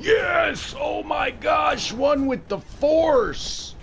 Yes! Oh my gosh, one with the force!